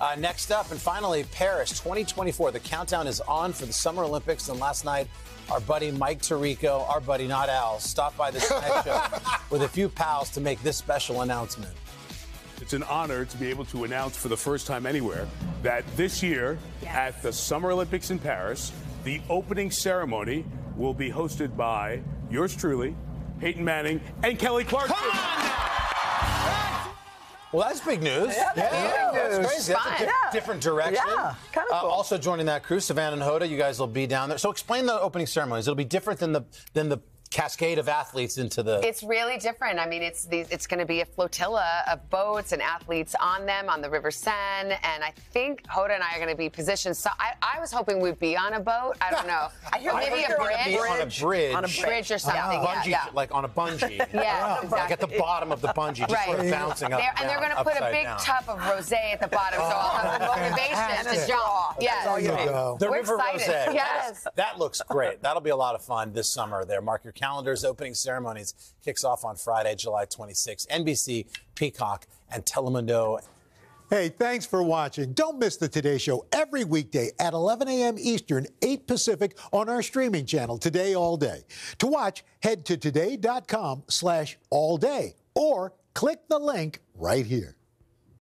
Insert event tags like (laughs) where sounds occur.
Uh, next up, and finally, Paris 2024. The countdown is on for the Summer Olympics. And last night, our buddy Mike Tirico, our buddy, not Al, stopped by the Tonight Show (laughs) with a few pals to make this special announcement. It's an honor to be able to announce for the first time anywhere that this year yes. at the Summer Olympics in Paris, the opening ceremony will be hosted by yours truly, Peyton Manning, and Kelly Clarkson. Well, that's big news. Yeah, that's, yeah, big news. That's, that's a di- yeah. different direction. Yeah, kind of cool. Uh, also joining that crew, Savannah and Hoda, you guys will be down there. So explain the opening ceremonies. It'll be different than the than the cascade of athletes into the. It's really different. I mean, it's these, it's going to be a flotilla of boats and athletes on them on the River Seine, and I think Hoda and I are going to be positioned. So I, I, was hoping we'd be on a boat. I don't know. (laughs) I hear maybe a bridge. on a bridge. On a bridge or something. bungee, yeah, yeah. like on a bungee. (laughs) yeah, exactly. Like at the bottom of the bungee, just right. sort of bouncing up. They're, and they're going to put a big down. tub of rosé at the bottom, so I'll have the (laughs) motivation to jump. Yes. The We're River excited. Rosé. Yes. That looks great. That'll be a lot of fun this summer there. Mark your calendars. Opening ceremonies kicks off on Friday, July 26th. NBC, Peacock, and Telemundo. Hey, thanks for watching. Don't miss the Today Show every weekday at 11 a.m. Eastern, 8 Pacific on our streaming channel, Today All Day. To watch, head to today.com slash all day or click the link right here.